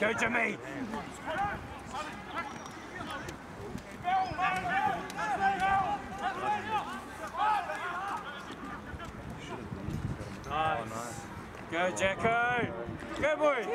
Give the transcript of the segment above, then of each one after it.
Go Jimmy! Nice. Go Jacko! Go boy!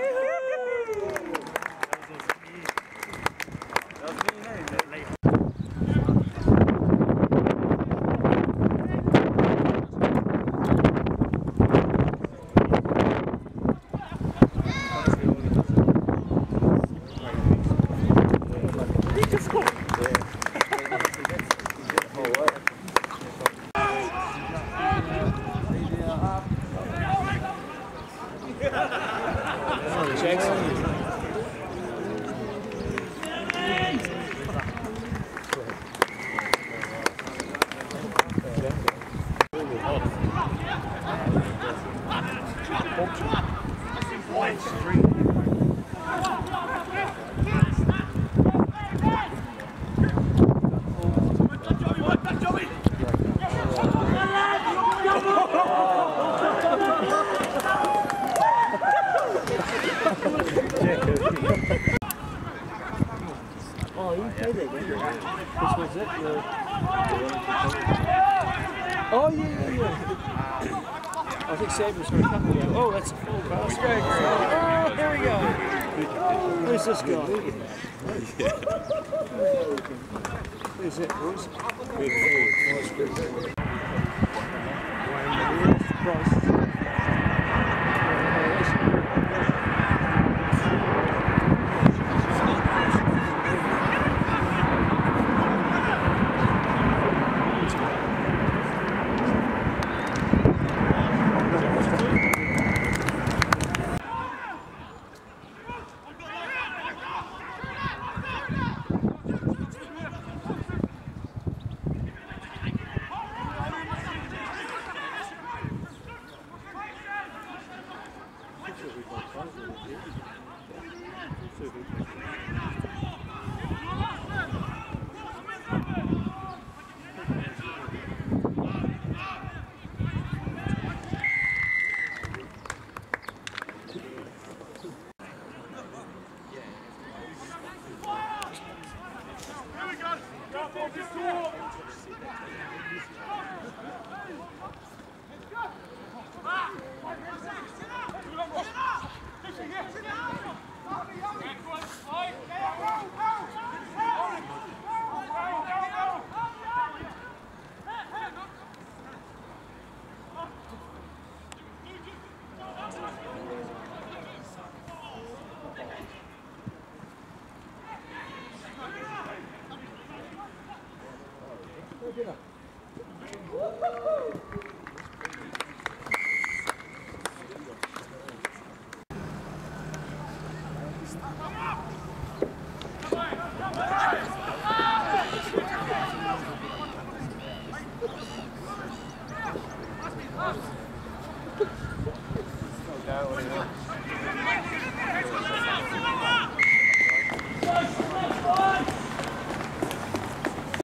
Jackson. Oh, you played it, didn't? Which was it? The... Oh, yeah, yeah, yeah. I think Saban's a couple there. Oh, that's a full pass. Oh, here we go. Who's this guy? Who's it, boys? Price. Ce rythme Vamos!